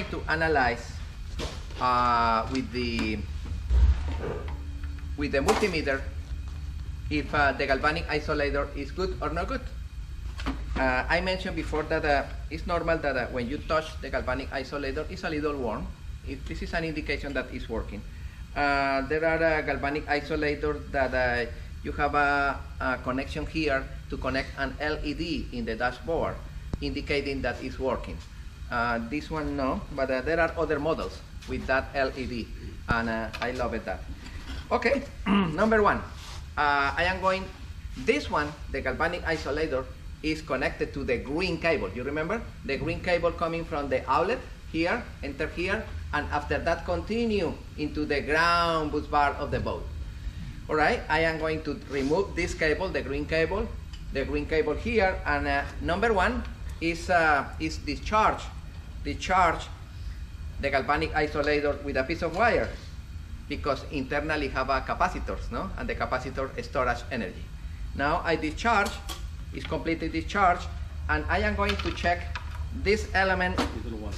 going to analyze uh, with the with the multimeter if uh, the galvanic isolator is good or not good. Uh, I mentioned before that uh, it's normal that uh, when you touch the galvanic isolator, it's a little warm. If this is an indication that it's working. Uh, there are galvanic isolators that you have a, a connection here to connect an LED in the dashboard, indicating that it's working. This one no, but uh, there are other models with that LED, and uh, I love it that. Okay, number one, uh, I am going, this one, the galvanic isolator, is connected to the green cable. You remember? The green cable coming from the outlet here, enter here, and after that continue into the ground bus bar of the boat. All right, I am going to remove this cable, the green cable, the green cable here, and uh, number one is, uh, is discharge, discharge the galvanic isolator with a piece of wire because internally have a capacitors, no? And the capacitor storage energy. Now I discharge, is completely discharged, and I am going to check this element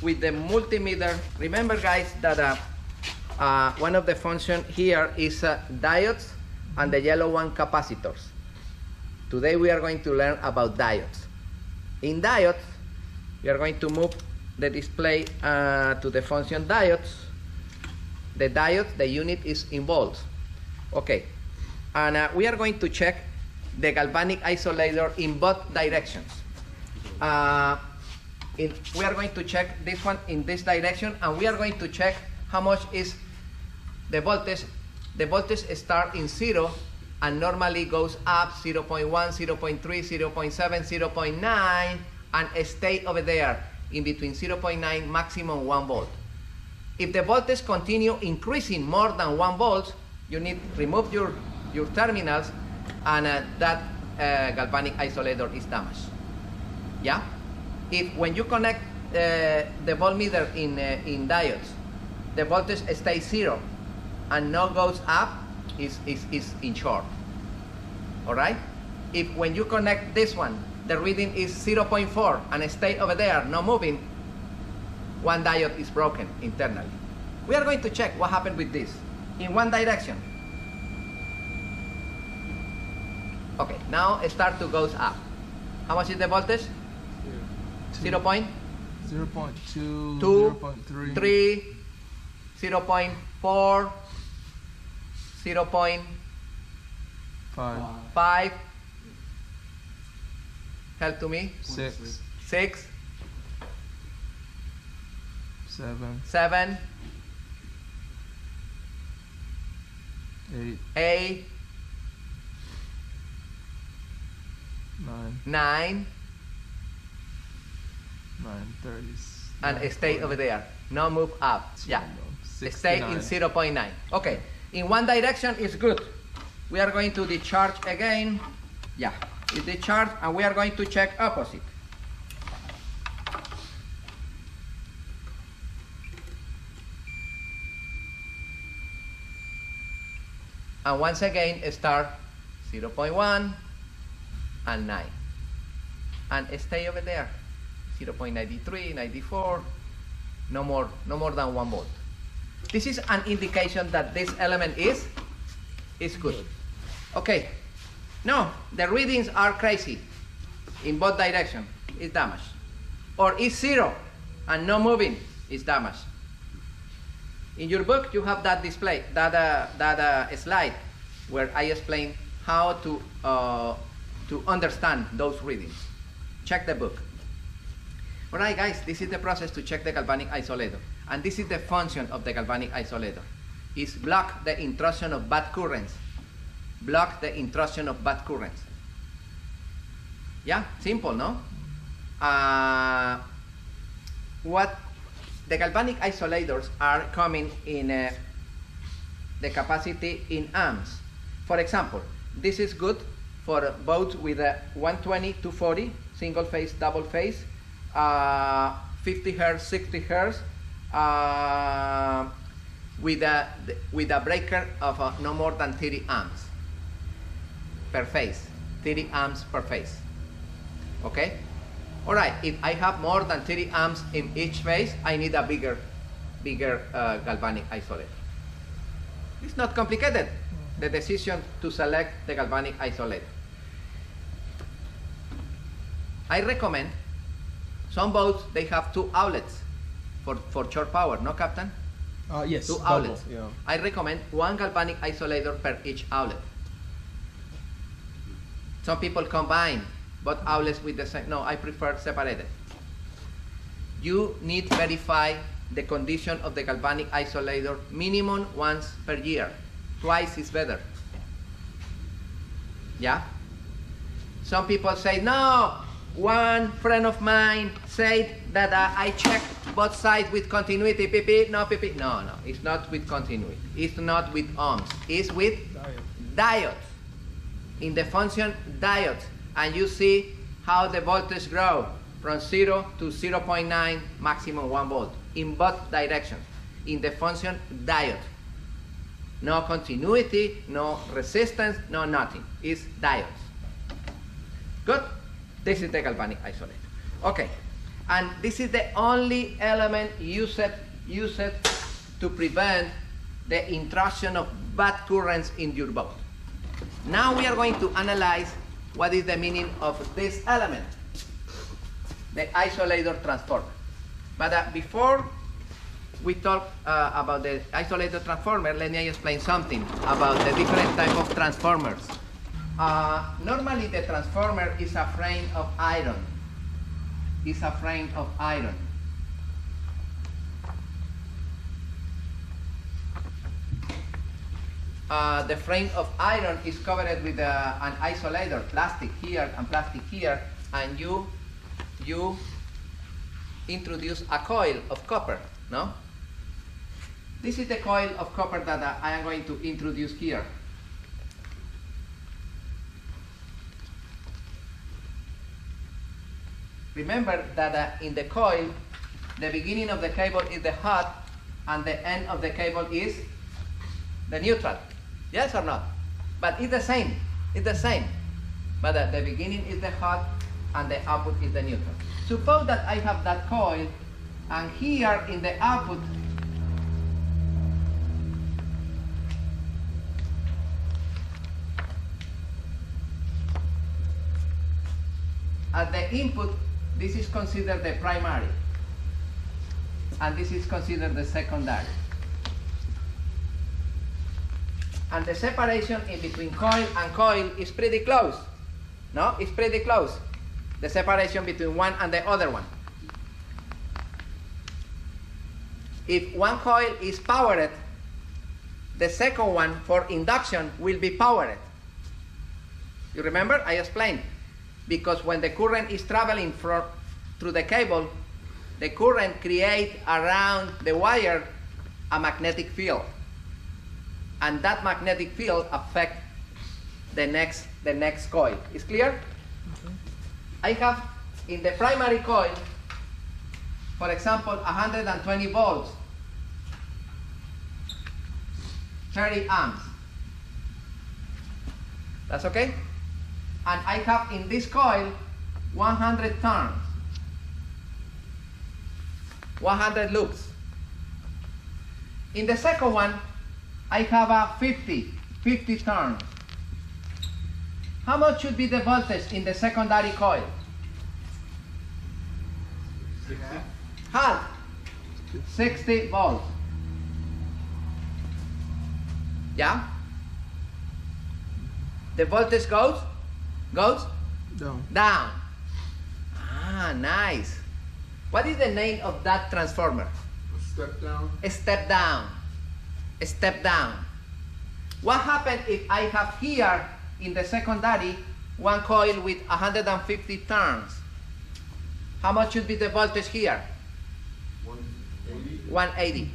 with the multimeter. Remember guys that uh, uh, one of the function here is uh, diodes and the yellow one capacitors. Today we are going to learn about diodes. In diodes, we are going to move the display uh, to the function diodes. The diode, the unit is in volts. Okay, and uh, we are going to check the galvanic isolator in both directions. Uh, in, we are going to check this one in this direction, and we are going to check how much is the voltage. The voltage start in zero and normally goes up 0.1, 0.3, 0.7, 0.9, and stay over there in between 0.9 maximum 1 volt. If the voltage continue increasing more than 1 volt, you need to remove your, your terminals and uh, that uh, galvanic isolator is damaged. Yeah? If when you connect uh, the voltmeter in, uh, in diodes, the voltage stays zero and no goes up, is, is, is in short. Alright? If when you connect this one, the reading is 0.4 and stay over there, no moving, one diode is broken internally. We are going to check what happened with this in one direction. Okay, now it start to goes up. How much is the voltage? Zero point 0.2, two, 0.3. three, zero point four, zero point 5, five. Help to me. 6, Six, 7, seven, 8, eight, 9, nine, 9, 30. and stay over there. No move up. Yeah. Stay in 0.9. Okay. In one direction is good. We are going to discharge again. Yeah. It's discharge and we are going to check opposite. And once again start 0.1 and 9. And stay over there. 0.93, 94, no more, no more than one volt. This is an indication that this element is, is good. Okay, no, the readings are crazy in both directions, it's damaged. Or it's zero and no moving, It's damaged. In your book, you have that display, that, uh, that uh, slide where I explain how to, uh, to understand those readings. Check the book. All right, guys, this is the process to check the galvanic isolator. And this is the function of the galvanic isolator. It's block the intrusion of bad currents. Block the intrusion of bad currents. Yeah, simple, no? Uh, what the galvanic isolators are coming in uh, the capacity in amps. For example, this is good for boats with a 120, 240, single phase, double phase, uh, 50 hertz, 60 hertz, uh, with a with a breaker of uh, no more than 30 amps per phase, 30 amps per phase. Okay, All right, if I have more than 30 amps in each phase, I need a bigger, bigger uh, galvanic isolator. It's not complicated, the decision to select the galvanic isolator. I recommend some boats, they have two outlets for, for shore power, no, Captain? Uh, yes. Two double, outlets. Yeah. I recommend one galvanic isolator per each outlet. Some people combine both outlets with the same. No, I prefer separated. You need verify the condition of the galvanic isolator minimum once per year. Twice is better. Yeah? Some people say, no, one friend of mine said that uh, I checked both sides with continuity, PP, no, PP. No, no, it's not with continuity. It's not with ohms. It's with Diet. diodes. In the function diode And you see how the voltage grow from 0 to 0.9, maximum 1 volt, in both directions, in the function diode. No continuity, no resistance, no nothing. It's diodes. Good? This is the galvanic isolator. Okay. And this is the only element used, used to prevent the intrusion of bad currents in your boat. Now we are going to analyze what is the meaning of this element, the isolator transformer. But uh, before we talk uh, about the isolator transformer, let me explain something about the different type of transformers. Uh, normally the transformer is a frame of iron. Is a frame of iron. Uh, the frame of iron is covered with uh, an isolator, plastic here and plastic here, and you you introduce a coil of copper, no? This is the coil of copper that uh, I am going to introduce here. Remember that uh, in the coil, the beginning of the cable is the hot, and the end of the cable is the neutral. Yes or not? But it's the same. It's the same. But uh, the beginning is the hot, and the output is the neutral. Suppose that I have that coil, and here in the output, at the input, this is considered the primary, and this is considered the secondary. And the separation in between coil and coil is pretty close. No, it's pretty close. The separation between one and the other one. If one coil is powered, the second one for induction will be powered. You remember? I explained. Because when the current is traveling from, through the cable, the current creates around the wire a magnetic field. And that magnetic field affects the next, the next coil. Is clear? I have in the primary coil, for example, 120 volts, 30 amps. That's okay? And I have in this coil 100 turns, 100 loops. In the second one, I have a 50, 50 turns. How much should be the voltage in the secondary coil? Half. 60 volts. Yeah? The voltage goes? Goes? Down. Down. Ah, nice. What is the name of that transformer? Step down. A step down. Step down. What happens if I have here in the secondary one coil with 150 turns? How much should be the voltage here? 180. 180.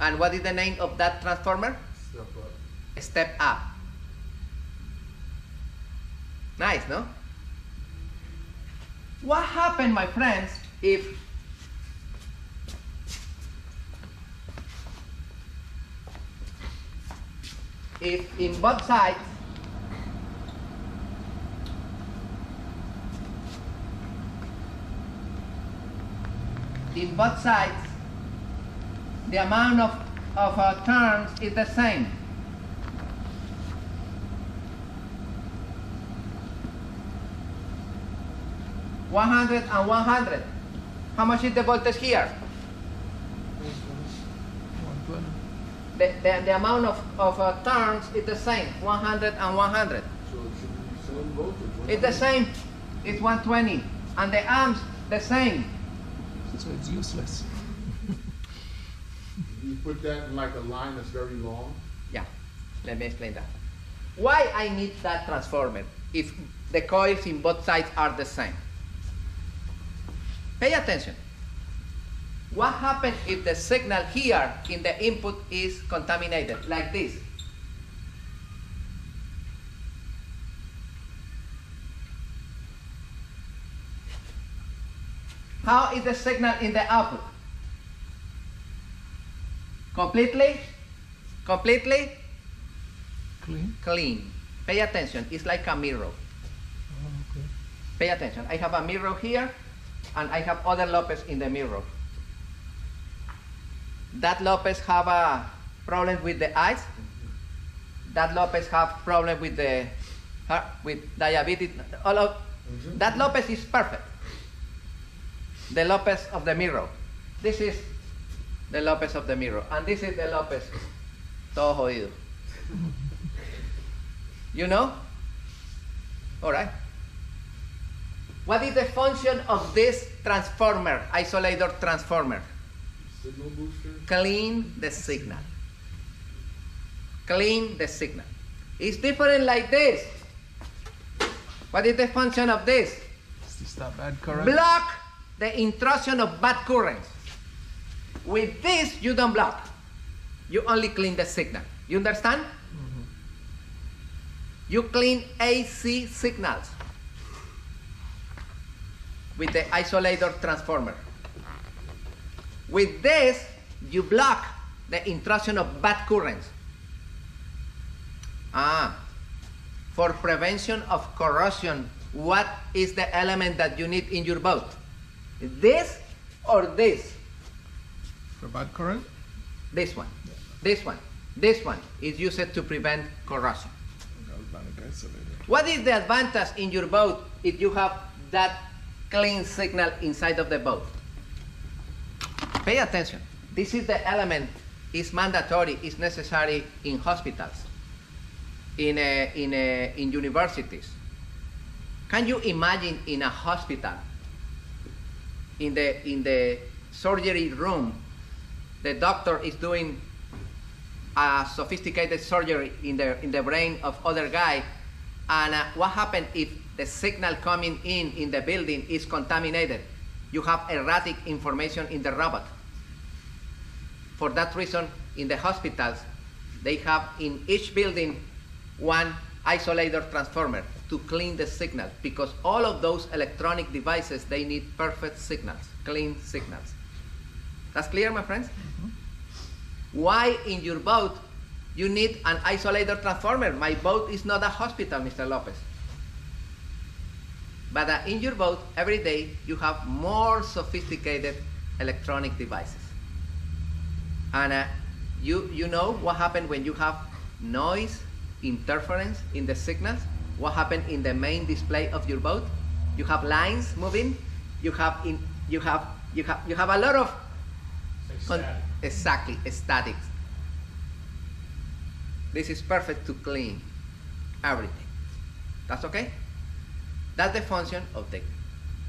And what is the name of that transformer? Step up. Step up. Nice, no? What happened, my friends, if if in both sides in both sides the amount of, of our terms is the same. One hundred and one hundred. How much is the voltage here? The, the, the amount of, of uh, turns is the same, 100 and 100. So it should be the same voltage. It's the same, it's 120. And the amps, the same. So it's useless. You put that in like a line that's very long. Yeah, let me explain that. Why I need that transformer if the coils in both sides are the same? Pay attention. What happens if the signal here in the input is contaminated, like this? How is the signal in the output? Completely? Completely? Clean. clean. Pay attention. It's like a mirror. Oh, okay. Pay attention. I have a mirror here, and I have other Lopez in the mirror. That Lopez have a problem with the eyes. That Lopez have problem with the heart, with diabetes. All of mm-hmm. that Lopez is perfect. The Lopez of the mirror. This is the Lopez of the mirror, and this is the Lopez. Todo jodido. You know? All right. What is the function of this transformer, isolator transformer? Signal booster. Clean the signal. Clean the signal. It's different like this. What is the function of this? Is this that bad current? Block the intrusion of bad currents. With this, you don't block. You only clean the signal. You understand? Mm-hmm. You clean AC signals with the isolator transformer. With this, you block the intrusion of bad currents. Ah, for prevention of corrosion, what is the element that you need in your boat? This or this? For bad current? This one. This one. This one is used to prevent corrosion. What is the advantage in your boat if you have that clean signal inside of the boat? Pay attention. This is the element is mandatory, is necessary in hospitals, in, uh, in, uh, in universities. Can you imagine in a hospital, in the, in the surgery room, the doctor is doing a sophisticated surgery in the, in the brain of other guy, and uh, what happened if the signal coming in in the building is contaminated? You have erratic information in the robot. For that reason, in the hospitals, they have in each building one isolator transformer to clean the signal because all of those electronic devices they need perfect signals, clean signals. That's clear, my friends? Why in your boat you need an isolator transformer? My boat is not a hospital, Mr. Lopez. But uh, in your boat, every day you have more sophisticated electronic devices. And uh, you, you know what happened when you have noise, interference in the signals? What happened in the main display of your boat? You have lines moving. You have in, you have you have you have a lot of exactly statics. This is perfect to clean everything. That's okay? That's the function of the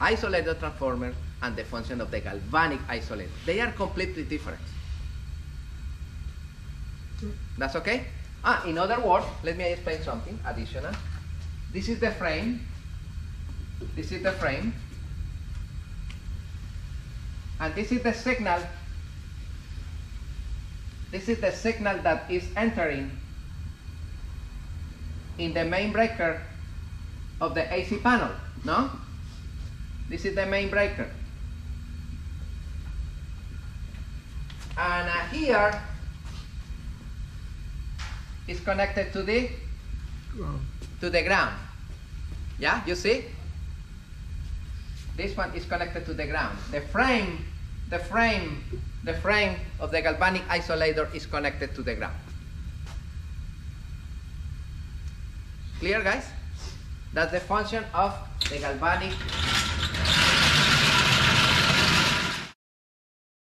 isolator transformer and the function of the galvanic isolator. They are completely different. That's okay? Ah, in other words, let me explain something additional. This is the frame. This is the frame. And this is the signal. This is the signal that is entering in the main breaker of the AC panel, no? This is the main breaker. And uh, here is connected to the Ground. to the ground. Yeah, you see? This one is connected to the ground. The frame the frame, the frame of the galvanic isolator is connected to the ground. Clear, guys? That's the function of the galvanic